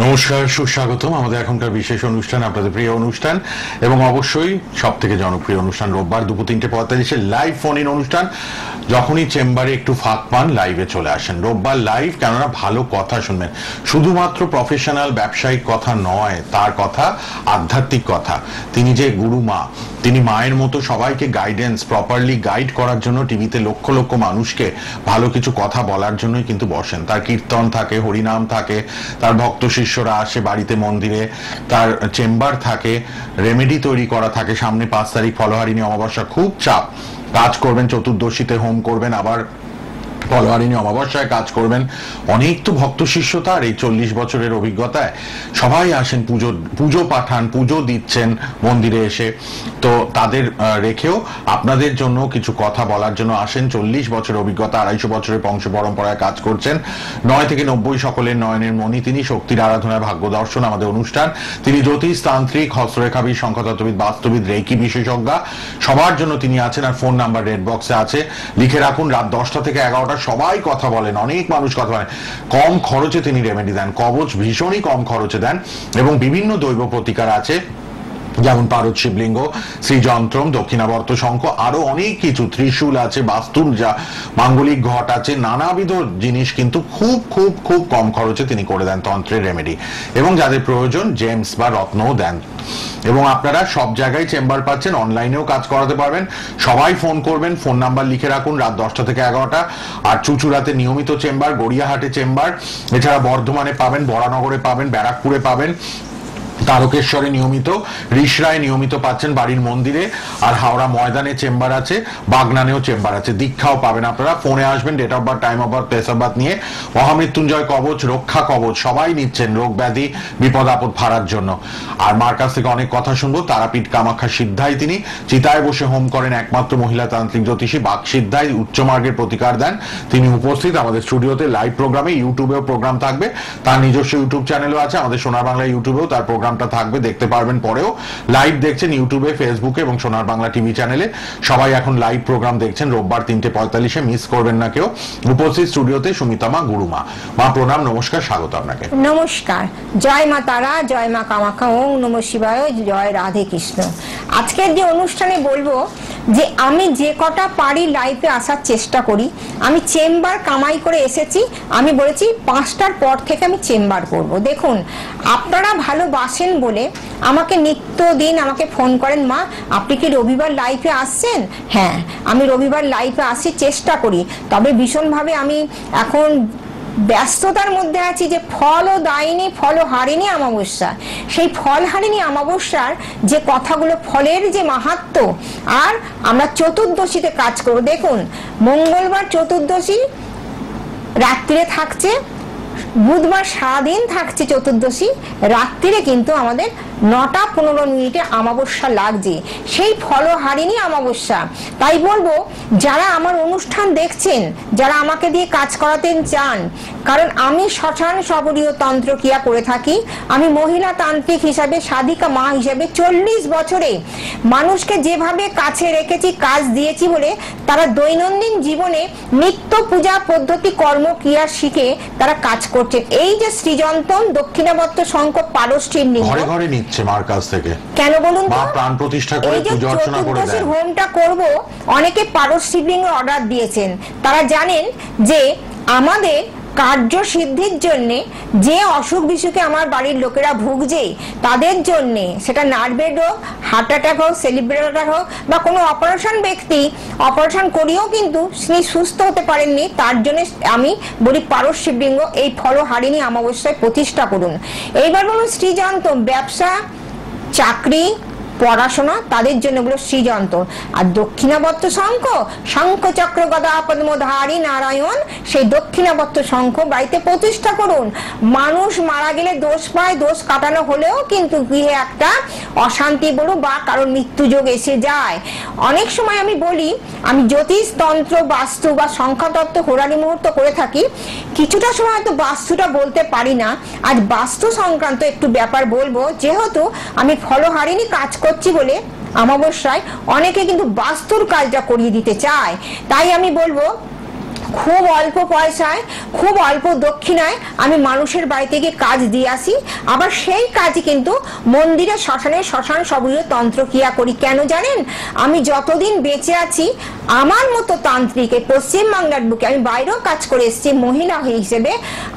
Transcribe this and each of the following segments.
নমস্কার, সুস্বাগতম। আমাদের এখনকার বিশেষ অনুষ্ঠান, আপনাদের প্রিয় অনুষ্ঠান, এবং অবশ্যই সব থেকে জনপ্রিয় অনুষ্ঠান রোববার দুপুর তিনটে পঁয়তাল্লিশে লাইভ ফোন ইন অনুষ্ঠান। যখনই চেম্বারে একটু ফাঁক পান লাইভে চলে আসেন। রোববার লাইভ কেননা ভালো কথা শুনবেন। শুধুমাত্র প্রফেশনাল ব্যবসায়িক কথা নয়, তার কথা, আধ্যাত্মিক কথা। তিনি যে গুরু মা তিনি মায়ের মতো সবাইকে গাইডেন্স প্রপারলি গাইড করার জন্য টিভিতে লক্ষ লক্ষ মানুষকে ভালো কিছু কথা বলার জন্যই কিন্তু বসেন। তার কীর্তন থাকে, হরিনাম থাকে, তার ভক্ত শিষ্যরা আসে বাড়িতে মন্দিরে, তার চেম্বার থাকে রেমেডি তৈরি করা থাকে, সামনে পাঁচ তারিখ ফলোহারিণী অমাবস্যা, খুব চাপ। কাজ করবেন, চতুর্দশীতে হোম করবেন, আবার ফলোয়ারিনী অমাবস্যায় কাজ করবেন। অনেক তো ভক্ত শিষ্য তার এই চল্লিশ বছরের অভিজ্ঞতায়। সবাই আসেন, পুজো পুজো পাঠান, পুজো দিচ্ছেন মন্দিরে এসে। তো তাদের রেখেও আপনাদের জন্য কিছু কথা বলার জন্য আসেন। চল্লিশ বছর অভিজ্ঞতা, আড়াইশো বছরের বংশ পরম্পরায় কাজ করছেন। নয় থেকে নব্বই সকলের নয়নের মণি তিনি, শক্তির আরাধনায় ভাগ্য দর্শন আমাদের অনুষ্ঠান। তিনি জ্যোতিষ তান্ত্রিক হস্তরেখাবিদ সংখ্যাতত্ত্ববিদ বাস্তবিদ রেকি বিশেষজ্ঞা। সবার জন্য তিনি আছেন আর ফোন নাম্বার রেড বক্সে আছে। লিখে রাখুন, রাত দশটা থেকে এগারোটা সবাই কথা বলেন, অনেক মানুষ কথা বলেন। কম খরচে তিনি রেমেডি দেন। কবচ ভীষণই কম খরচে দেন এবং বিভিন্ন দৈব প্রতিকার আছে। যেমন পারদ শিবলিঙ্গ শ্রীযন্ত্রম দক্ষিণাবর্ত শঙ্খ, আরও অনেক কিছু, ত্রিশূল আছে, বাস্তুর যা মাঙ্গলিক ঘট আছে, নানাবিধ জিনিস কিন্তু খুব খুব খুব কম খরচে তিনি করে দেন তন্ত্রের রেমেডি এবং যাদের প্রয়োজন জেমস বা রত্নও দেন। এবং আপনারা সব জায়গায় চেম্বার পাচ্ছেন অনলাইনেও কাজ করাতে পারবেন। সবাই ফোন করবেন ফোন নাম্বার লিখে রাখুন রাত দশটা থেকে এগারোটা। আর চুচুড়াতে নিয়মিত চেম্বার গড়িয়াহাটে চেম্বার এছাড়া বর্ধমানে পাবেন, বরানগরে পাবেন, ব্যারাকপুরে পাবেন। তারকেশ্বরে নিয়মিত, রিসরায় নিয়মিত পাচ্ছেন বাড়ির মন্দিরে, আর হাওড়া ময়দানে চেম্বার আছে, বাগনানেও চেম্বার আছে। দীক্ষাও পাবেন আপনারা। ফোনে আসবেন date of birth time of birth place of birth নিয়ে। মহামৃত্যুঞ্জয় কবচ, রক্ষা কবচ, সবাই নিচ্ছেন রোগ ব্যাধি, বিপদ আপদ ফাড়ার জন্য। আর মার কাছ থেকে অনেক কথা শুনব। তারাপীঠ কামাখ্যা সিদ্ধাই তিনি। চিতায় বসে হোম করেন একমাত্র মহিলা তান্ত্রিক জ্যোতিষী বাক সিদ্ধাই। উচ্চ মার্গের প্রতিকার দেন। তিনি উপস্থিত আমাদের স্টুডিওতে লাইভ প্রোগ্রামে, ইউটিউবেও প্রোগ্রাম থাকবে। তার নিজস্ব ইউটিউব চ্যানেলও আছে। আমাদের সোনার বাংলা ইউটিউবেও তার প্রোগ্রামটা থাকবে, দেখতে পারবেন পরেও। লাইভ দেখছেন ইউটিউবে ফেসবুকে এবং সোনার বাংলা টিভি চ্যানেলে সবাই এখন লাইভ প্রোগ্রাম দেখছেন, রোববার তিনটে পঁয়তাল্লিশে মিস করবেন না কেউ। উপস্থিত স্টুডিওতে সুমিতামা গুরুমা। মা প্রণাম, নমস্কার, স্বাগত আপনাকে। নমস্কার। জয় মা তারা, জয় মা কামাখ্যা ওং নম শিবায়, জয় রাধে কৃষ্ণ। আজকের যে অনুষ্ঠানে বলব যে আমি যে কটা পারি লাইফে আসার চেষ্টা করি, আমি চেম্বার কামাই করে এসেছি, আমি বলেছি পাঁচটার পর থেকে আমি চেম্বার করব। দেখুন, আপনারা ভালোবাসেন বলে আমাকে নিত্যদিন আমাকে ফোন করেন, মা, আপনি কি রবিবার লাইফে আসছেন? হ্যাঁ আমি রবিবার লাইফে আসি, চেষ্টা করি। তবে ভীষণভাবে আমি এখন ব্যস্ততার মধ্যে আছি যে ফলও দায়নি ফল হারেনি হারিনি অমাবস্যা। সেই ফল হারেনি অমাবস্যার যে কথাগুলো, ফলের যে মাহাত্ম, আর আমরা চতুর্দশীতে কাজ করব। দেখুন, মঙ্গলবার চতুর্দশী রাত্রিরে থাকছে বুধবার সারাদিন থাকছে চতুর্দশী। রাত্রিরে কিন্তু আমাদের নটা পনেরো মিনিটে অমাবস্যা লাগছে। সেই ফলহারিণী অমাবস্যা। তাই বলব, যারা আমার অনুষ্ঠান দেখছেন, যারা আমাকে দিয়ে কাজ করাতে চান, কারণ আমি শ্মশান সবরীয় তন্ত্র ক্রিয়া করে থাকি, আমি মহিলা তান্ত্রিক হিসাবে, সাধিকা মা হিসাবে চল্লিশ বছরে মানুষকে যেভাবে কাছে রেখেছি, কাজ দিয়েছি বলে, তারা দৈনন্দিন জীবনে নিত্য পূজা পদ্ধতি কর্ম ক্রিয়া শিখে তারা কাজ করছেন। এই যে সৃজন্তন দক্ষিণাবর্ত পারস্টির ঘরে ঘরে নিচ্ছে মার কাছ থেকে। কেন বলুন তো? মা প্রাণ প্রতিষ্ঠা করে পুজো অর্চনা করে দেন। হোমটা করব অনেকে পারস শিবলিঙ্গ অর্ডার দিয়েছেন। তারা জানেন যে আমাদের কার্য সিদ্ধির জন্য যে অসুখ বিসুখে আমার বাড়ির লোকেরা ভুগছে তাদের জন্য সেটা নার্ভের হোক, হার্ট অ্যাটাক হোক, সেলিব্রেট অ্যাটাক হোক বা কোনো অপারেশন ব্যক্তি অপারেশন করিয়েও কিন্তু তিনি সুস্থ হতে পারেননি, তার জন্য আমি বলি পারস শিবলিঙ্গ এই ফলহারিণী অমাবস্যায় প্রতিষ্ঠা করুন। এইবার বলুন শ্রীযন্ত্র ব্যবসা, চাকরি পড়াশোনা, তাদের জন্য এগুলো সৃজন্ত। আর দক্ষিণাবর্ত শঙ্খ শঙ্খ চক্র গদা পদ্মধারী নারায়ণ, সেই দক্ষিণাবর্ত শঙ্খ বাড়িতে প্রতিষ্ঠা করুন। মানুষ মারা গেলে দোষ পায়, দোষ কাটানো হলেও কিন্তু গৃহে একটা অশান্তি বলুন বা কারোর মৃত্যুযোগ এসে যায়। অনেক সময় আমি বলি, আমি জ্যোতিষ, তন্ত্র, বাস্তু বা সংখ্যাতত্ত্ব হোরানি মুহূর্ত করে থাকি, কিছুটা সময় হয়তো বাস্তুটা বলতে পারি না। আজ বাস্তু সংক্রান্ত একটু ব্যাপার বলব, যেহেতু আমি ফলহারিণী কাজ করছি বলে আমাবস্যায় অনেকে কিন্তু বাস্তুর কাজটা করিয়ে দিতে চায়। তাই আমি বলব খুব অল্প পয়সায়, খুব অল্প দক্ষিণায় আমি মানুষের বাড়িতে গিয়ে কাজ দিয়ে আসি। আবার সেই কাজ কিন্তু মন্দিরে শ্মশানে শ্মশান সবগুলো তন্ত্রক্রিয়া করি। কেন জানেন? আমি যতদিন বেঁচে আছি, আমার মতো তান্ত্রিক পশ্চিমবাংলার বুকে আমি বাইরেও কাজ করে এসেছি, মহিলা হিসেবে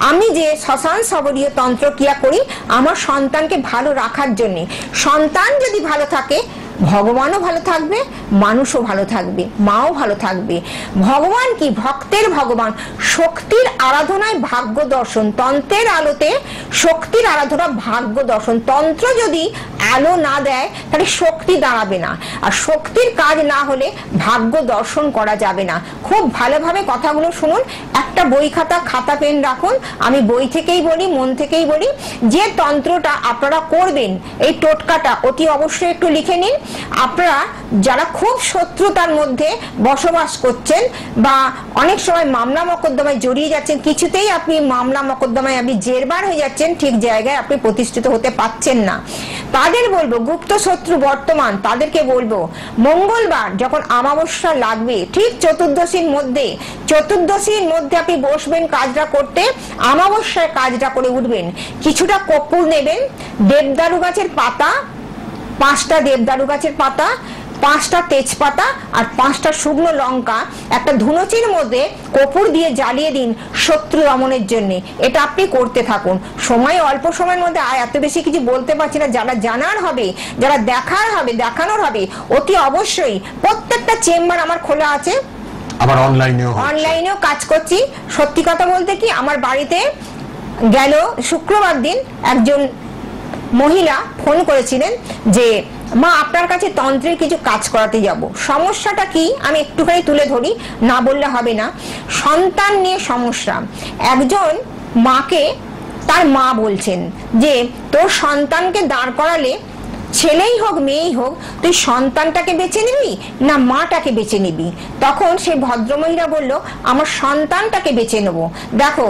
আমি যে শ্মশান সবরীয় তন্ত্রক্রিয়া করি, আমার সন্তানকে ভালো রাখার জন্য। সন্তান যদি ভালো থাকে ভগবানও ভালো থাকবে, মানুষও ভালো থাকবে, মাও ভালো থাকবে। ভগবান কি? ভক্তের ভগবান। শক্তির আরাধনায় ভাগ্য দর্শন। তন্ত্রের আলোতে শক্তির আরাধনা, ভাগ্য দর্শন। তন্ত্র যদি আলো না দেয়, তাহলে শক্তি দাঁড়াবে না। আর শক্তির কাজ না হলে ভাগ্য দর্শন করা যাবে না। খুব ভালোভাবে কথাগুলো শুনুন। একটা বই খাতা খাতা পেন রাখুন। আমি বই থেকেই বলি, মন থেকেই বলি। যে তন্ত্রটা আপনারা করবেন, এই টোটকাটা অতি অবশ্যই একটু লিখে নিন। আপনারা যারা খুব শত্রুতার মধ্যে বসবাস করছেন বা অনেক সময় মামলা মকদ্দমায় জড়িয়ে যাচ্ছেন, কিছুতেই আপনি মামলা মকদ্দমায় আপনি জেরবার হয়ে যাচ্ছেন, ঠিক জায়গায় আপনি প্রতিষ্ঠিত হতে পাচ্ছেন না। তাদের বলব, গুপ্ত শত্রু বর্তমান, তাদেরকে বলব, মঙ্গলবার যখন আমাবস্যা লাগবে, ঠিক চতুর্দশীর মধ্যে চতুর্দশীর মধ্যে আপনি বসবেন কাজটা করতে আমাবস্যায় কাজটা করে উঠবেন। কিছুটা কর্পূর নেবেন, দেবদারু গাছের পাতা পাঁচটা দেবদারু গাছের পাতা পাঁচটা তেজপাতা আর পাঁচটা শুকনো লঙ্কা। একটা ধুনুচির মধ্যে কপুর দিয়ে জ্বালিয়ে দিন শত্রু দমনের জন্য। এটা আপনি করতে থাকুন। সময় অল্প সময়ের মধ্যে আর এত বেশি কিছু বলতে পারছি না। যারা জানার হবে যারা দেখার হবে দেখানোর হবে অতি অবশ্যই প্রত্যেকটা চেম্বার আমার খোলা আছে। আবার অনলাইনেও অনলাইনেও কাজ করছি। সত্যি কথা বলতে কি আমার বাড়িতে গেল শুক্রবার দিন একজন মহিলা ফোন করেছিলেন যে, মা, আপনার কাছে তন্ত্রের কিছু কাজ করাতে যাব। সমস্যাটা কি? আমি একটুখানি তুলে ধরি। না বললে হবে না। সন্তান নিয়ে সমস্যা। একজন মাকে তার মা বলছেন যে, তোর সন্তানকে দাঁড় করালে ছেলেই হোক, মেয়েই হোক, তুই সন্তানটাকে বেছে নিবি না মাটাকে বেছে নিবি? তখন সেই ভদ্রমহিলা বলল, আমার সন্তানটাকে বেছে নেব। দেখো,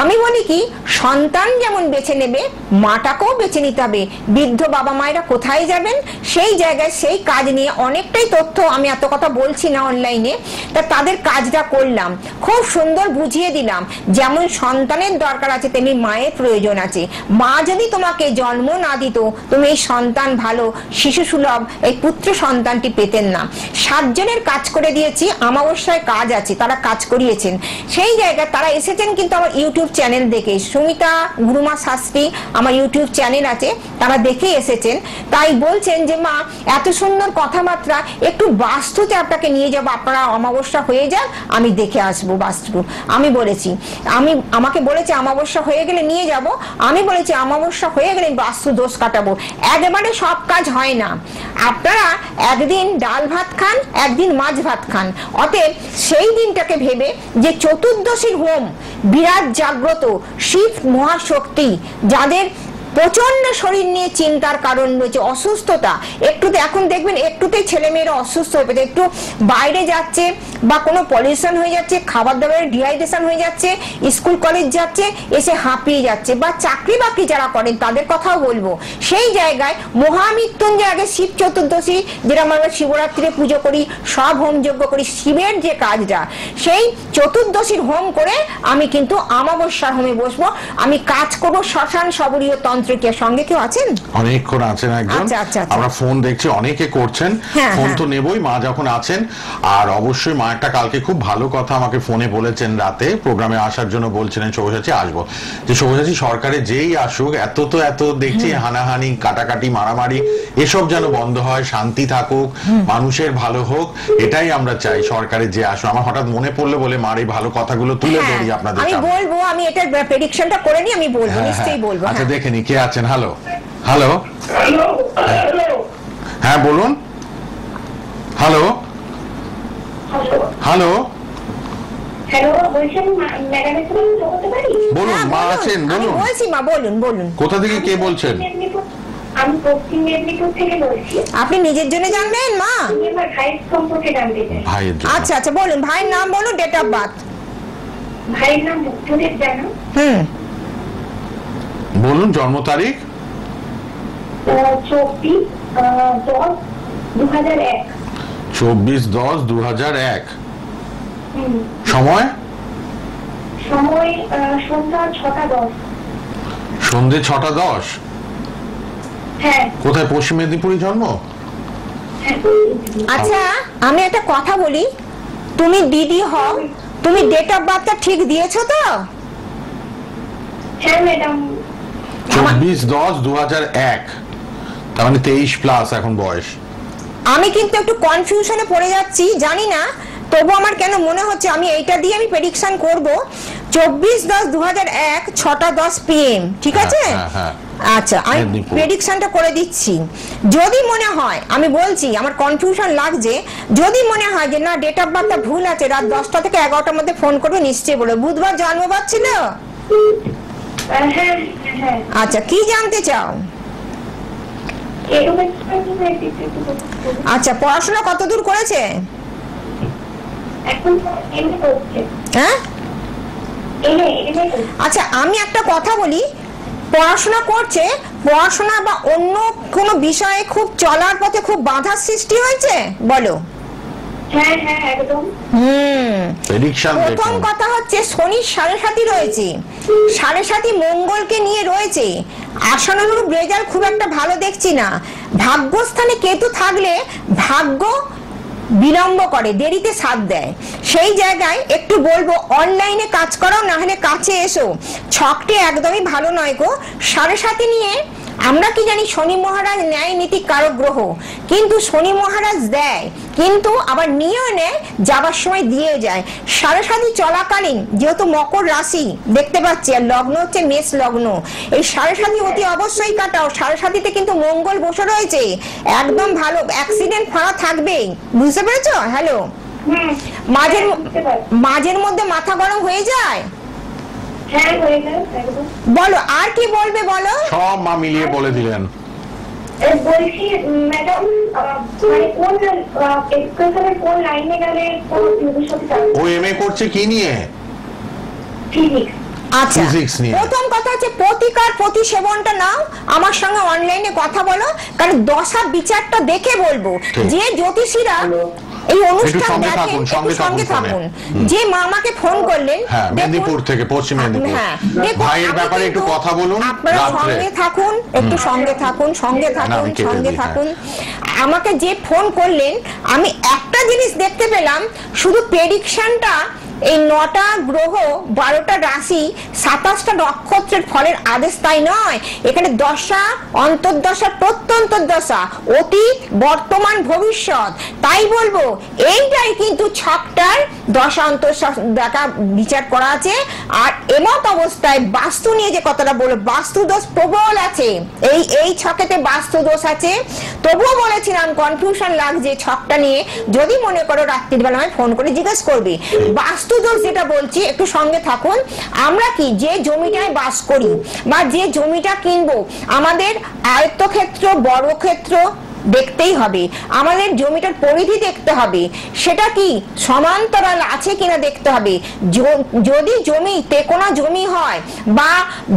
আমি বলি কি, সন্তান যেমন বেছে নেবে, মাটাকেও বেছে নিতে হবে। বৃদ্ধ বাবা মায়েরা কোথায় যাবেন? সেই জায়গায় সেই কাজ নিয়ে অনেকটাই তথ্য আমি এত কথা বলছি না অনলাইনে। তা তাদের কাজটা করলাম, খুব সুন্দর বুঝিয়ে দিলাম। যেমন সন্তানের দরকার আছে, তেমনি মায়ের প্রয়োজন আছে। মা যদি তোমাকে জন্ম না দিত, তুমি এই সন্তান ভালো শিশু সুলভ এই পুত্র সন্তানটি পেতেন না। সাতজনের কাজ করে দিয়েছি, আমাবস্যায় কাজ আছে, তারা কাজ করিয়েছেন। সেই জায়গায় তারা এসেছেন কিন্তু আমার ইউটিউব চ্যানেল দেখে। সুমিতা, গুরুমা, শাস্ত্রী, আমার ইউটিউব চ্যানেল আছে, তারা দেখে এসেছেন। তাই বলছেন যে, মা, এত সুন্দর কথাবার্তা, একটু বাস্তুতে আপনাকে নিয়ে যাব, আপনারা অমাবস্যা হয়ে যান আমি দেখে আসব বাস্তু। আমি বলেছি, আমি, আমাকে বলেছে অমাবস্যা হয়ে গেলে নিয়ে যাব, আমি বলেছি অমাবস্যা হয়ে গেলে বাস্তু দোষ কাটাবো। একবারে সব কাজ হয় না। আপনারা একদিন ডাল ভাত খান, একদিন মাছ ভাত খান। অতএব সেই দিনটাকে ভেবে যে চতুর্দশীর হোম, বিরাট জাগ্রত শিব মহাশক্তি, যাদের প্রচণ্ড শরীর নিয়ে চিন্তার কারণ রয়েছে অসুস্থতা। একটুতে এখন দেখবেন একটুতেই ছেলে মেয়েরা অসুস্থ হয়ে পড়ে একটু বাইরে যাচ্ছে বা কোনো পলিউশন হয়ে যাচ্ছে খাবার দাবারের ডিহাইড্রেশন হয়ে যাচ্ছে, স্কুল কলেজ যাচ্ছে, এসে হাঁপিয়ে যাচ্ছে বা চাকরি বাকরি যারা করেন তাদের কথাও বলব। সেই জায়গায় মহামৃত্যুঞ্জয় আগে শিব চতুর্দশী, যেটা আমরা শিবরাত্রিরে পুজো করি, সব হোম যজ্ঞ করি, শিবের যে কাজটা, সেই চতুর্দশীর হোম করে আমি কিন্তু আমাবস্যার হোমে বসবো। আমি কাজ করব শ্মশান সবরীয় তন্ত্রকের সঙ্গে কেউ আছেন? অনেকক্ষণ আছেন একজন। আচ্ছা, আচ্ছা, আচ্ছা। আমরা ফোন দেখছি অনেকে করছেন। হ্যাঁ, ফোন হ্যাঁ। তো নেবই মা যখন আছেন। আর অবশ্যই মা একটা কালকে খুব ভালো কথা আমাকে ফোনে বলেছেন রাতে। প্রোগ্রামে আসার জন্য বলছিলেন আসব। যে সরকারে যেই আসুক এত তো এত দেখছি হানাহানি কাটাকাটি মারামারি এসব যেন বন্ধ হয় শান্তি থাকুক মানুষের ভালো হোক এটাই আমরা চাই সরকারে যে আসুক। আমার হঠাৎ মনে পড়ল বলে মার এই ভালো কথাগুলো তুলে হ্যাঁ, ধরি আপনাদের আমি বলব আমি এটার প্রেডিকশনটা করে নি আমি বলব নিশ্চয়ই। বলব আচ্ছা। দেখে নি কে আছেন? হ্যালো হ্যালো হ্যাঁ বলুন। হ্যালো হ্যালো বলুন হ্যাঁ, মা আছেন বলুন। বলছি মা বলুন বলুন। কোথা থেকে কে বলছেন? আমি পশ্চিম মেদিনীপুর থেকে বলছি। আপনি নিজের জন্য জানবেন মা? আমি আমার ভাইয়ের সম্পর্কে জানতে চাই। আচ্ছা আচ্ছা বলুন। ভাইয়ের নাম বলুন ডেট অফ বার্থ ভাইয়ের নাম মুক্তদেব জানো। হুম। বলুন জন্ম তারিখ? চব্বিশ দশ দু হাজার এক। সময়? সময় সন্ধ্যা ছটা দশ। সন্ধে ছটা দশ। হ্যাঁ। কোথায়? পশ্চিম মেদিনীপুরে জন্ম? হ্যাঁ আচ্ছা আমি একটা কথা বলি। তুমি দিদি হও। তুমি ডেট অফ বার্থটা ঠিক দিয়েছ তো? হ্যাঁ ম্যাডাম চব্বিশ দশ দু হাজার এক। তার মানে তেইশ প্লাস এখন বয়স। আমি কিন্তু একটু কনফিউশনে পড়ে যাচ্ছি জানি না তবু আমার কেন মনে হচ্ছে আমি এইটা দিয়ে আমি প্রেডিকশন করব। চব্বিশ দশ দু হাজার এক ছটা দশ পিএম ঠিক হ্যাঁ, আছে? হ্যাঁ, হ্যাঁ। আচ্ছা আমি। প্রেডিকশনটা করে দিচ্ছি। যদি মনে হয় আমি বলছি আমার কনফিউশন লাগছে যদি মনে হয় যে না ডেট অফ বার্থটা ভুল আছে রাত দশটা থেকে এগারোটার মধ্যে ফোন করবে নিশ্চয়ই বলবে। বুধবার জন্মবার ছিল? আচ্ছা কি জানতে চাও। আচ্ছা পড়াশোনা কতদূর করেছে? এখন হ্যাঁ? আচ্ছা আমি একটা কথা বলি। পড়াশোনা করছে পড়াশোনা বা অন্য কোনো বিষয়ে খুব চলার পথে খুব বাধার সৃষ্টি হয়েছে? বলো। প্রথম কথা হচ্ছে শনির সাড়ে সাথী রয়েছে। সাড়ে সাথী মঙ্গলকে নিয়ে রয়েছে। আশানুরূপ রেজাল্ট খুব একটা ভালো দেখছি না। ভাগ্যস্থানে কেতু থাকলে ভাগ্য বিলম্ব করে দেরিতে সাথ দেয়। সেই জায়গায় একটু বলব অনলাইনে কাজ করো না হলে কাছে এসো। ছকটি একদমই ভালো নয় গো। সাড়ে সাথে নিয়ে আমরা কি জানি শনি মহারাজ ন্যায় নীতি কারক গ্রহ? কিন্তু শনি মহারাজ দেয় কিন্তু আবার নিয়েও নেয় যাবার সময় দিয়ে যায়। সাড়ে চলাকালীন যেহেতু মকর রাশি দেখতে পাচ্ছি আর লগ্ন হচ্ছে মেষ লগ্ন। এই সাড়ে অতি অবশ্যই কাটাও। সাড়ে সাথীতে কিন্তু মঙ্গল বসে রয়েছে। একদম ভালো অ্যাক্সিডেন্ট ফাঁড়া থাকবেই। বুঝতে পেরেছ? হ্যালো মাঝের হ্যাঁ, মাঝের মধ্যে মাথা গরম হয়ে যায় হ্যাঁ হয়ে গেল একদম বলো আর কি বলবে বলো? সব মা মিলিয়ে বলে দিলেন। বলছি ম্যাডাম মানে কোন এডুকেশনের কোন লাইনে গেলে কোন ও এম এ করছে কি নিয়ে? ফিজিক্স আচ্ছা প্রথম কথা হচ্ছে প্রতিকার প্রতিসেবনটা নাও। আমার সঙ্গে অনলাইনে কথা বলো কারণ দশা বিচারটা দেখে বলব। যে জ্যোতিষীরা এই অনুষ্ঠান দেখেন থাকুন, সঙ্গে সঙ্গে থাকুন যে মা আমাকে ফোন করলেন হ্যাঁ, মেদিনীপুর থেকে, পশ্চিম মেদিনীপুর। হ্যাঁ, ভাইয়ের ব্যাপারে একটু কথা বলুন, আপনারা সঙ্গে থাকুন একটু সঙ্গে থাকুন সঙ্গে থাকুন সঙ্গে হ্যাঁ। থাকুন। আমাকে যে ফোন করলেন আমি একটা জিনিস দেখতে পেলাম শুধু প্রেডিকশনটা এই নটা গ্রহ বারোটা রাশি সাতাশটা নক্ষত্রের ফলের আদেশ তাই নয়। এখানে দশা, অন্তর্দশা, প্রত্যন্তর্দশা, অতীত, বর্তমান, ভবিষ্যৎ। তাই বলব, এইটাই কিন্তু ছকটার দশা, অন্তর্দশা দেখা বিচার করা আছে। আর এমত অবস্থায় বাস্তু নিয়ে যে কথাটা বলব বাস্তু দোষ প্রবল আছে। এই এই ছকেতে বাস্তু দোষ আছে। তবুও বলেছিলাম কনফিউশন লাগছে ছকটা নিয়ে। যদি মনে করো রাত্রির বেলা আমায় ফোন করে জিজ্ঞেস করবে, বাস্তু দোষ যেটা বলছি, একটু সঙ্গে থাকুন। আমরা কি যে জমিটায় বাস করি বা যে জমিটা কিনবো, আমাদের আয়ত্তক্ষেত্র, বর্গক্ষেত্র দেখতেই হবে। আমাদের জমিটার পরিধি দেখতে হবে। সেটা কি সমান্তরাল আছে কিনা দেখতে হবে। যদি জমি তেকোনা জমি হয় বা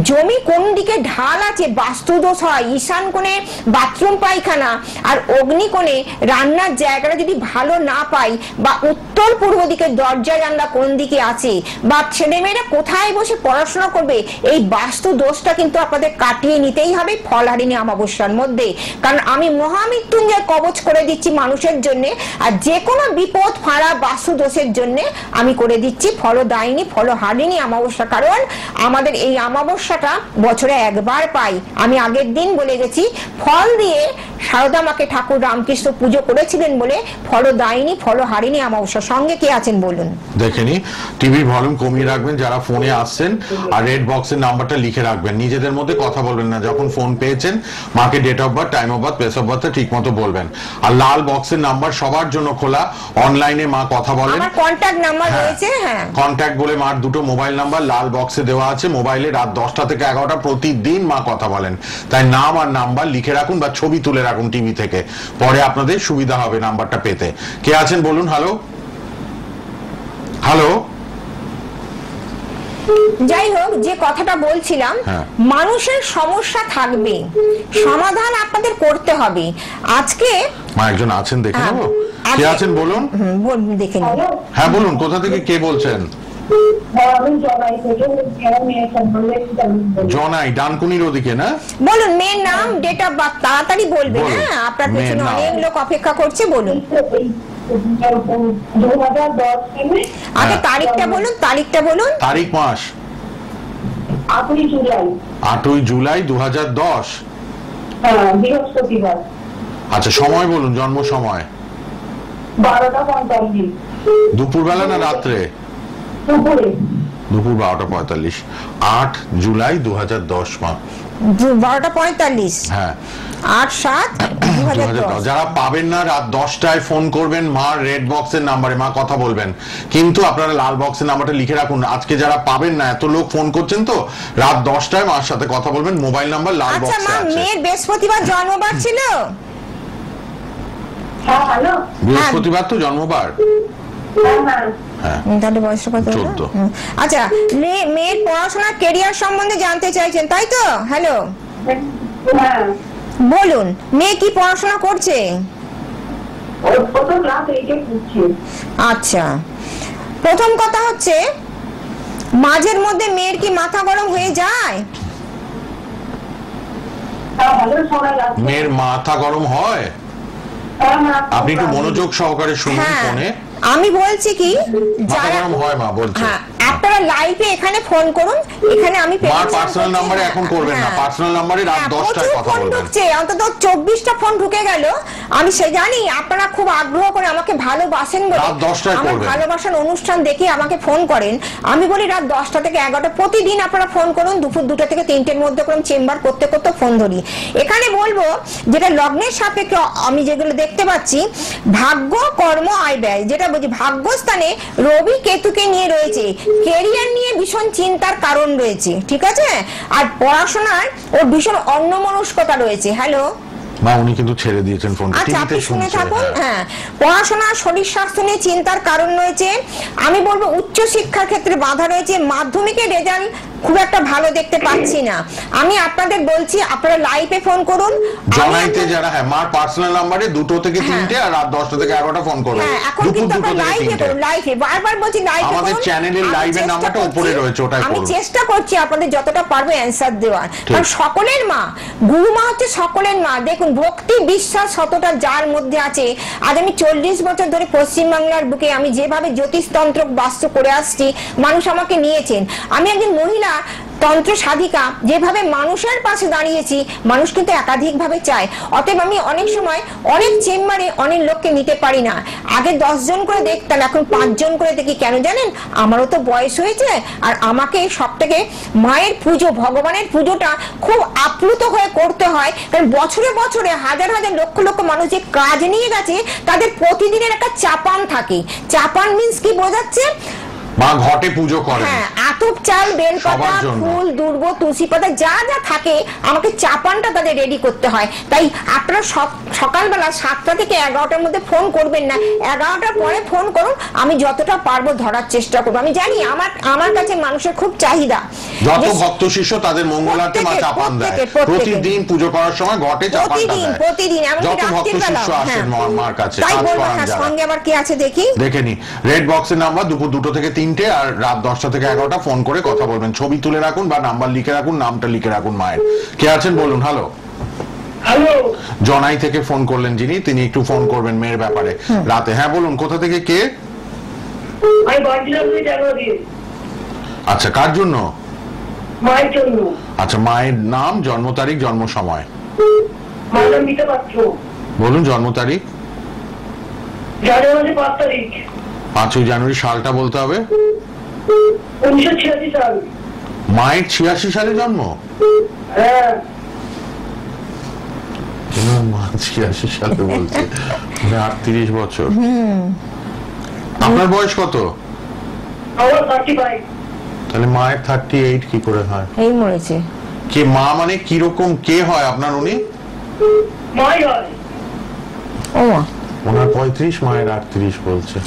জমি কোন দিকে ঢাল আছে, বাস্তুদোষ হয়, ঈশান কোণে বাথরুম, পায়খানা, আর অগ্নি কোণে রান্নার জায়গাটা যদি ভালো না পাই বা উত্তর পূর্ব দিকে দরজা জানলা কোন দিকে আছে বা ছেলেমেয়েরা কোথায় বসে পড়াশোনা করবে, এই বাস্তু দোষটা কিন্তু আপনাদের কাটিয়ে নিতেই হবে, ফলহারিণী অমাবস্যার মধ্যে। কারণ আমি মহামৃত্যুঞ্জয় কবচ করে দিচ্ছি মানুষের জন্য, আর যে কোনো বিপদ ফাঁড়া বাস্তু দোষের জন্য আমি করে দিচ্ছি। ফলদায়িনী ফলহারিণী অমাবস্যা, কারণ আমাদের এই অমাবস্যাটা বছরে একবার পাই। আমি আগের দিন বলে গেছি, ফল দিয়ে সারদা মাকে ঠাকুর রামকৃষ্ণ পুজো করেছিলেন বলে ফলদায়িনী ফলহারিণী অমাবস্যা। সঙ্গে কে আছেন বলুন? দেখেনি টিভি ভলিউম কমিয়ে রাখবেন, যারা ফোনে আসছেন, আর রেড বক্সের নাম্বারটা লিখে রাখবেন। নিজেদের মধ্যে কথা বলবেন না। যখন ফোন পেয়েছেন, মাকে date of birth time of birth place of birth ঠিক মতো বলবেন। আর লাল বক্সের নাম্বার সবার জন্য খোলা। অনলাইনে মা কথা বলেন। আমার কন্ট্যাক্ট নাম্বার। রয়েছে হ্যাঁ। কন্ট্যাক্ট বলে মার দুটো মোবাইল নাম্বার লাল বক্সে দেওয়া আছে। মোবাইলে রাত দশটা থেকে এগারোটা প্রতিদিন মা কথা বলেন। তাই নাম আর নাম্বার লিখে রাখুন বা ছবি তুলে রাখুন টিভি থেকে। পরে আপনাদের সুবিধা হবে নাম্বারটা পেতে। কে আছেন বলুন? হ্যালো হ্যালো যাই হোক যে কথাটা বলছিলাম হ্যাঁ। মানুষের সমস্যা থাকবে সমাধান আপনাদের করতে হবে। আজকে মা একজন আছেন দেখে হ্যাঁ। নেব? কে আছেন বলুন? হুম, দেখে হ্যালো? হ্যাঁ বলুন কোথা থেকে কে বলছেন? হ্যাঁ। জনাই ডানকুনির ওদিকে না? বলুন মেয়ের নাম ডেট অফ বার্থ তাড়াতাড়ি বলবেন হ্যাঁ? আপনার পেছনে অনেক লোক অপেক্ষা করছে বলুন। এই দু হাজার দশ সালে আগে হ্যাঁ। তারিখটা বলুন তারিখটা বলুন। তারিখ মাস। আটই জুলাই। আটই জুলাই দু দশ। হ্যাঁ বৃহস্পতিবার। আচ্ছা সময় বলুন জন্ম সময়। বারোটা পঁয়তাল্লিশ। দুপুরবেলা না রাত্রে? দুপুরে। দুপুর বারোটা পঁয়তাল্লিশ। আট জুলাই দু হাজার দশ মা দু- বারোটা পঁয়তাল্লিশ। হ্যাঁ। আট সাত দু হাজার 2010 দশ। যারা পাবেন না রাত দশটায় ফোন করবেন মা রেড বক্সের নাম্বারে মা কথা বলবেন। কিন্তু আপনারা লাল বক্সের নাম্বারটা লিখে রাখুন। আজকে যারা পাবেন না এত লোক ফোন করছেন তো রাত দশটায় মার সাথে কথা বলবেন। মোবাইল নাম্বার লাল আচ্ছা বক্সে মা আছে। মেয়ের বৃহস্পতিবার জন্মবার ছিল? হ্যাঁ হ্যালো। বৃহস্পতিবার তো জন্মবার। হ্যাঁ হ্যাঁ হুম, তাহলে বয়সটা কত হলো? চোদ্দ। হুম। আচ্ছা মেয়ে- মেয়ের পড়াশোনার কেরিয়ার সম্বন্ধে জানতে চাইছেন তাই তো? হ্যালো হ্যাঁ বলুন মেয়ে কি পড়াশোনা করছে? আচ্ছা। প্রথম কথা হচ্ছে মাঝের মধ্যে মেয়ের কি মাথা গরম হয়ে যায়? হ্যাঁ মেয়ের মাথা গরম হয়? হ্যাঁ হ্যাঁ আপনি একটু মনোযোগ সহকারে শুনুন হ্যাঁ। ফোনে। আমি বলছি কি যারা হয় মা বলছি। হ্যাঁ আপনারা লাইভে এখানে ফোন করুন এখানে আমি মার পার্সোনাল। নাম্বারে এখন করবেন না। হ্যাঁ। পার্সোনাল নাম্বারে রাত হ্যাঁ, দশটায় প্রচুর কথা ফোন ঢুকছে অন্তত চব্বিশটা ফোন ঢুকে গেল। আমি সে জানি আপনারা খুব আগ্রহ করে আমাকে ভালোবাসেন বলে। রাত 10টায় আমার করবেন। ভালোবাসার অনুষ্ঠান দেখে আমাকে ফোন করেন। আমি বলি রাত দশটা থেকে এগারোটা প্রতিদিন আপনারা ফোন করুন দুপুর দুটো থেকে তিনটের মধ্যে করুন চেম্বার করতে করতে ফোন ধরি। এখানে বলব যেটা লগ্নের সাপেক্ষে আমি যেগুলো দেখতে পাচ্ছি ভাগ্য কর্ম আয় ব্যয়। যেটা বলছি ভাগ্যস্থানে রবি কেতুকে নিয়ে রয়েছে। কেরিয়ার নিয়ে ভীষণ চিন্তার কারণ রয়েছে ঠিক আছে? আর পড়াশোনার ওর ভীষণ অন্যমনস্কতা রয়েছে হ্যালো মা উনি কিন্তু ছেড়ে দিয়েছেন ফোন আচ্ছা আপনি শুনে থাকুন। হ্যাঁ। হ্যাঁ পড়াশোনা শরীর স্বাস্থ্য নিয়ে চিন্তার কারণ রয়েছে। আমি বলব উচ্চ শিক্ষার ক্ষেত্রে বাধা রয়েছে। মাধ্যমিকের রেজাল্ট খুব একটা ভালো দেখতে পাচ্ছি না। আমি আপনাদের বলছি আপনারা লাইভে ফোন করুন। জনাইতে যারা হ্যাঁ মার পার্সোনাল নাম্বারে দুটো থেকে তিনটে আর রাত দশটা থেকে এগারোটা ফোন হ্যাঁ এখন দুপুর কিন্তু থেকে লাইভে করুন লাইভে বারবার বলছি লাইভে করুন। আমাদের চ্যানেলের লাইভের নাম্বারটা উপরে রয়েছে, ওটাই করুন। আমি চেষ্টা করছি আপনাদের যতটা পারব অ্যান্সার দেওয়ার। কারণ সকলের মা গুরু মা হচ্ছে সকলের মা। দেখুন ভক্তি বিশ্বাস শতটা যার মধ্যে আছে। আজ আমি চল্লিশ বছর ধরে পশ্চিমবাংলার বুকে আমি যেভাবে জ্যোতিষতন্ত্র বাস্তু করে আসছি মানুষ আমাকে নিয়েছেন। আমি একজন মহিলা তন্ত্র সাধিকা, যেভাবে মানুষের পাশে দাঁড়িয়েছি, মানুষ কিন্তু একাধিক ভাবে চায়। অতএব আমি অনেক সময় অনেক চেম্বারে অনেক লোককে নিতে পারি না। আগে জন করে দেখতাম, এখন পাঁচজন করে দেখি। কেন জানেন? আমারও তো বয়স হয়েছে, আর আমাকে সব থেকে মায়ের পুজো, ভগবানের পুজোটা খুব আপ্লুত হয়ে করতে হয়। কারণ বছরে বছরে হাজার হাজার লক্ষ লক্ষ মানুষ যে কাজ নিয়ে গেছে, তাদের প্রতিদিনের একটা চাপান থাকে। চাপান মিন্স কি বোঝাচ্ছে? মা ঘটে পুজো করেন। হ্যাঁ আতপ চাল বেলপাতা ফুল দুর্ব তুলসী পাতা যা যা থাকে আমাকে চাপানটা তাদের রেডি করতে হয়। তাই আপনারা সকালবেলা সাতটা থেকে এগারোটার মধ্যে ফোন করবেন না। এগারোটার পরে ফোন করুন আমি যতটা পারব ধরার চেষ্টা করব। আমি জানি আমার আমার কাছে মানুষের খুব চাহিদা। যত ভক্ত শিষ্য তাদের মঙ্গলার্থে মা চাপান দেয়। প্রতিদিন পুজো করার সময় ঘটে চাপানটা প্রতিদিন দেয়। প্রতিদিন যত ভক্ত শিষ্য আসেন মার কাছে তাই বলব হ্যাঁ সঙ্গে আবার কি আছে দেখি? দেখে নি। রেড বক্সের নাম্বার দুপুর দুটো থেকে তিনটে আর রাত দশটা থেকে এগারোটা ফোন করে কথা বলবেন। ছবি তুলে রাখুন বা নাম্বার লিখে রাখুন নামটা লিখে রাখুন মায়ের। কে আছেন বলুন? হ্যালো হ্যালো জনাই থেকে ফোন করলেন যিনি তিনি একটু ফোন করবেন মেয়ের ব্যাপারে। রাতে হ্যাঁ বলুন কোথা থেকে কে? আচ্ছা কার জন্য? আচ্ছা মায়ের নাম জন্ম তারিখ জন্ম সময়। বলুন জন্ম তারিখ। জানুয়ারি পাঁচ তারিখ। পাঁচই জানুয়ারি সালটা বলতে হবে? সাল। মায়ের ছিয়াশি সালে জন্ম? হ্যাঁ। ছিয়াশি সালে বলছে? মানে আটত্রিশ বছর। আপনার বয়স কত? তাহলে মায়ের থার্টি এইট কি করে হয়? এই মরেছে। কে মা মানে কীরকম কে হয় আপনার উনি? মাই হয়। ও মা। ওনার পঁয়ত্রিশ মায়ের আটত্রিশ বলছে।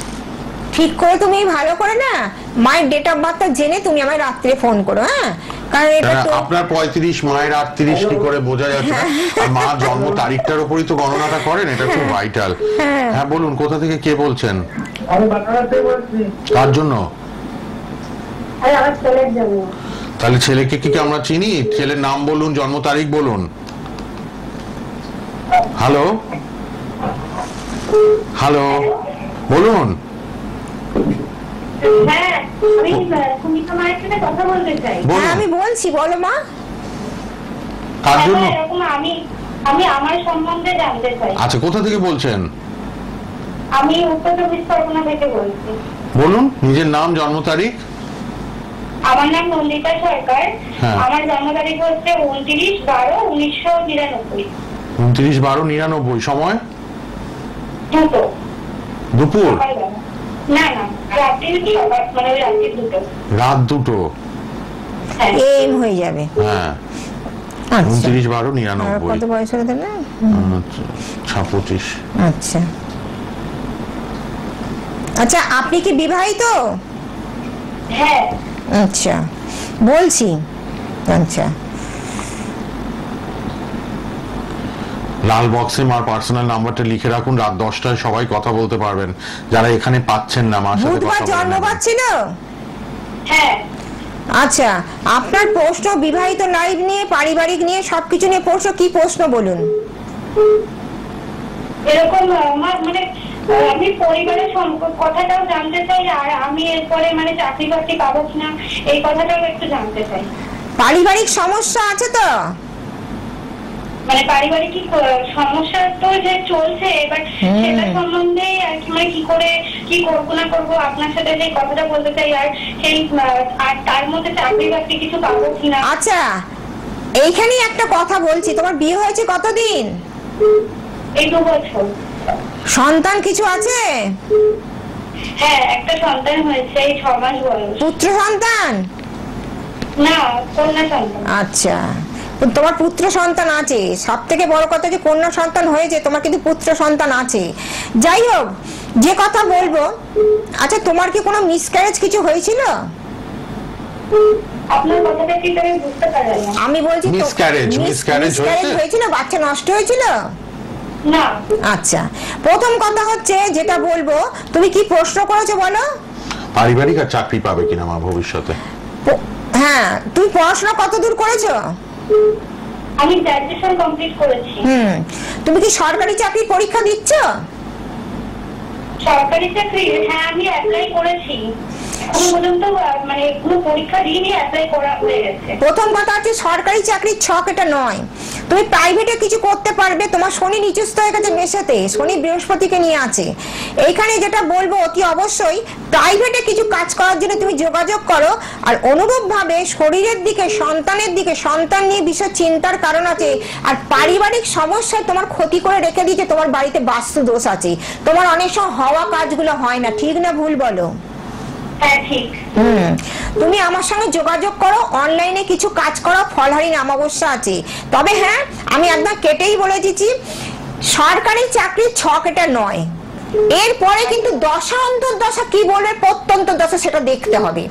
ঠিক করে তুমি ভালো করে না মায়ের ডেট অফ বার্থটা জেনে তুমি আমায় রাত্রে ফোন করো হ্যাঁ? কারণ এটা আপনার পঁয়ত্রিশ মায়ের আটত্রিশ কি করে বোঝা যাচ্ছে আর মা জন্ম তারিখটার উপরই তো গণনাটা করেন এটা খুব ভাইটাল হ্যাঁ। বলুন কোথা থেকে কে বলছেন? আমি বলছি। কার জন্য? তাহলে ছেলেকে কি কি আমরা চিনি? ছেলের নাম বলুন জন্ম তারিখ বলুন। হ্যালো হ্যালো বলুন। হ্যাঁ আমি সুমিতা মায়ের সাথে কথা বলতে চাই। হ্যাঁ আমি বলছি বলো মা। কার হ্যাঁ, জন্য? আমি আমি আমার সম্বন্ধে জানতে চাই। আচ্ছা কোথা থেকে বলছেন? আমি উত্তর চব্বিশ পরগনা থেকে বলছি। বলুন নিজের নাম জন্ম তারিখ। আমার নাম নন্দিতা সরকার। আমার জন্ম তারিখ হচ্ছে উনত্রিশ বারো উনিশশো নিরানব্বই। উনত্রিশ বারো নিরানব্বই সময়? দুটো। দুপুর? মানে রাত দুটো? হ্যাঁ। এম হয়ে যাবে। হ্যাঁ। আচ্ছা। উনত্রিশ বারো নিরানব্বই। কত বয়স হলো তাহলে? আচ্ছা, পঁচিশ আচ্ছা। আচ্ছা আপনি কি বিবাহিত? হ্যাঁ। আচ্ছা। বলছি। আচ্ছা। লাল বক্সে মার পার্সোনাল নাম্বারটা লিখে রাখুন রাত দশটায় সবাই কথা বলতে পারবেন। যারা এখানে পাচ্ছেন না মার সাথে কথা জন্মবার। ছিল হ্যাঁ। আচ্ছা আপনার প্রশ্ন বিবাহিত লাইফ নিয়ে পারিবারিক নিয়ে সবকিছু নিয়ে প্রশ্ন কি প্রশ্ন বলুন? এরকম আমার মানে আমি পরিবারের কথাটাও জানতে চাই আর আমি এরপরে মানে চাকরি বাকরি পাবো কিনা এই কথাটাও একটু জানতে চাই। পারিবারিক সমস্যা আছে তো? মানে পারিবারিক কি সমস্যা তো যে চলছে এবার সেটা সম্বন্ধে আর কি মানে কি করে কি করব না করব আপনার সাথে সেই কথাটা বলতে চাই আর সেই আর তার মধ্যে চাকরি বাকরি কিছু পাবো কিনা? আচ্ছা এইখানেই একটা কথা বলছি তোমার বিয়ে হয়েছে কতদিন? এই দু বছর। সন্তান কিছু আছে? হ্যাঁ একটা সন্তান হয়েছে এই ছ মাস বয়স। পুত্র সন্তান? না কন্যা সন্তান। আচ্ছা। তোমার পুত্র সন্তান আছে। সব থেকে বড় কথা যে কন্যা সন্তান হয়েছে তোমার কিন্তু পুত্র সন্তান আছে। যাই হোক যে কথা বলব আচ্ছা তোমার কি কোনো মিসক্যারেজ কিছু হয়েছিল? আমি বলছি হয়েছিল? বাচ্চা নষ্ট হয়েছিল? আচ্ছা প্রথম কথা হচ্ছে যেটা বলব তুমি কি প্রশ্ন করেছ বলো? পারিবারিক আর চাকরি পাবে কিনা মা ভবিষ্যতে? হ্যাঁ তুমি পড়াশোনা কত দূর করেছ? আমি গ্র্যাজুয়েশন কমপ্লিট করেছি। হুম। তুমি কি সরকারি চাকরি পরীক্ষা দিচ্ছ? সরকারি চাকরি হ্যাঁ আমি অ্যাপ্লাই করেছি। মানে প্রথম কথা হচ্ছে সরকারি চাকরির ছক এটা নয়। তুমি প্রাইভেটে কিছু করতে পারবে, তোমার শনি নিচুস্থ হয়ে গেছে মেশাতে শনি বৃহস্পতিকে নিয়ে আছে। এইখানে যেটা বলব অতি অবশ্যই প্রাইভেটে কিছু কাজ করার জন্য তুমি যোগাযোগ করো, আর অনুরূপভাবে শরীরের দিকে, সন্তানের দিকে, সন্তান নিয়ে বিশেষ চিন্তার কারণ আছে, আর পারিবারিক সমস্যায় তোমার ক্ষতি করে রেখে দিয়েছে, তোমার বাড়িতে বাস্তু দোষ আছে। তোমার অনেক সময় হওয়া কাজগুলো হয় না, ঠিক না ভুল বলো? হুম। তুমি আমার সঙ্গে যোগাযোগ করো, অনলাইনে কিছু কাজ করো নাম অমাবস্যা আছে। তবে হ্যাঁ আমি একদম কেটেই বলে দিচ্ছি, সরকারি চাকরির ছক এটা নয়। এরপরে কিন্তু দশা অন্তর্দশা কি বলবে? প্রত্যন্ত দশা সেটা দেখতে হবে।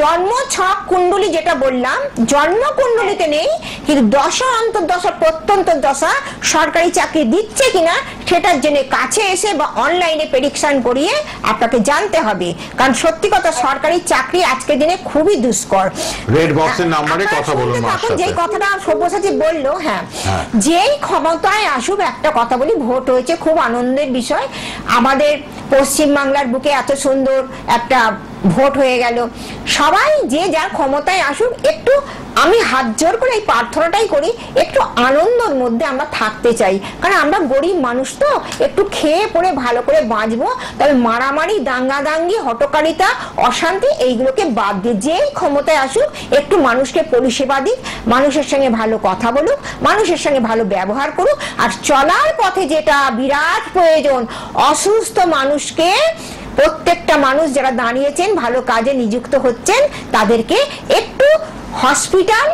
জন্ম ছক কুণ্ডলী যেটা বললাম জন্ম কুণ্ডলীতে নেই কিন্তু দশা অন্তর্দশা প্রত্যন্ত দশা সরকারি চাকরি দিচ্ছে কিনা সেটার জন্য কাছে এসে বা অনলাইনে প্রেডিকশন করিয়ে আপনাকে জানতে হবে। কারণ সত্যি কথা সরকারি চাকরি আজকের দিনে খুবই দুষ্কর। রেড বক্সের নাম্বারে কথা বলুন যেই কথাটা সব্যসাচী বলল হ্যাঁ হ্যাঁ। যেই ক্ষমতায় আসুক একটা কথা বলি ভোট হয়েছে খুব আনন্দের বিষয়। আমাদের পশ্চিমবাংলার বুকে এত সুন্দর একটা ভোট হয়ে গেল। সবাই যে যার ক্ষমতায় আসুক, একটু আমি হাত জোর করে এই প্রার্থনাটাই করি, একটু আনন্দর মধ্যে আমরা থাকতে চাই। কারণ আমরা গরিব মানুষ তো, একটু খেয়ে পরে ভালো করে বাঁচবো, তবে মারামারি দাঙ্গা দাঙ্গি হটকারিতা অশান্তি, এইগুলোকে বাদ দিয়ে যেই ক্ষমতায় আসুক, একটু মানুষকে পরিষেবা দিক, মানুষের সঙ্গে ভালো কথা বলুক, মানুষের সঙ্গে ভালো ব্যবহার করুক, আর চলার পথে যেটা বিরাট প্রয়োজন, অসুস্থ মানুষকে প্রত্যেকটা মানুষ যারা দাঁড়িয়েছেন ভালো কাজে নিযুক্ত হচ্ছেন তাদেরকে একটু হসপিটাল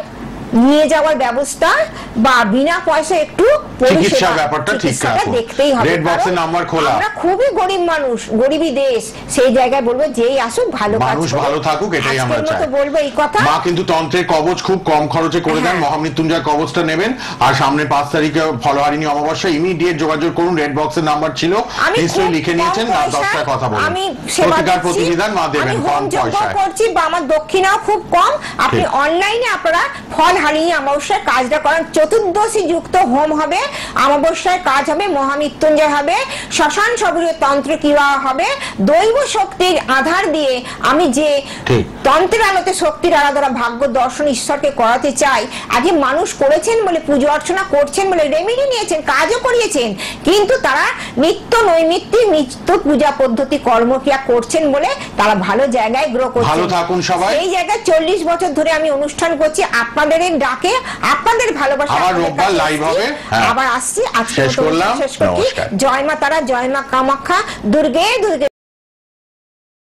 নিয়ে যাওয়ার ব্যবস্থা বা বিনা পয়সা একটু পরিষেবা- ব্যাপারটা ঠিক দেখতেই হবে। Red box নাম্বার খোলা। আমরা খুবই গরিব মানুষ গরিবী দেশ সেই জায়গায় বলব যেই আসুক ভালো মানুষ ভালো থাকুক, এটাই আমরা চাই। বলব এই কথা। মা কিন্তু তন্ত্রের কবচ খুব কম খরচে করে দেন হ্যাঁ। মহামৃত্যুঞ্জয় কবচটা নেবেন। আর সামনে পাঁচ তারিখে ফলোহারিণী অমাবস্যা ইমিডিয়েট যোগাযোগ করুন রেড বক্সের নাম্বার ছিল। নিশ্চয়ই লিখে নিয়েছেন না পয়সায় দশটা কথা বলুন। আমি প্রতিকার প্রতিবিধান মা দেবেন কম হোম পয়সায়। করছি বা আমার দক্ষিণাও খুব কম। আপনি অনলাইনে আপনারা ফল হারিয়ে অমাবস্যায় কাজটা করেন চতুর্দশী যুক্ত হোম হবে অমাবস্যায় কাজ হবে মহামৃত্যুঞ্জয় হবে শ্মশান সবরীয় তন্ত্র কিবা হবে দৈব শক্তির আধার দিয়ে আমি যে তন্ত্রের আলোতে শক্তির আলাদা ভাগ্য দর্শন ঈশ্বরকে করাতে চাই আগে মানুষ করেছেন বলে পুজো অর্চনা করছেন বলে রেমেডি নিয়েছেন কাজও করিয়েছেন কিন্তু তারা নিত্য নৈমিত্তিক নিত্য পূজা পদ্ধতি কর্মক্রিয়া করছেন বলে তারা ভালো জায়গায় গ্রো করছেন ভালো থাকুন সবাই। এই জায়গায় চল্লিশ বছর ধরে আমি অনুষ্ঠান করছি আপনাদের এই ডাকে আপনাদের ভালোবাসা আবার রোববার লাইভ হবে। হ্যাঁ। আবার আসছি আজকে শেষ করলাম। জয় মা তারা জয় মা কামাখ্যা দুর্গে দুর্গে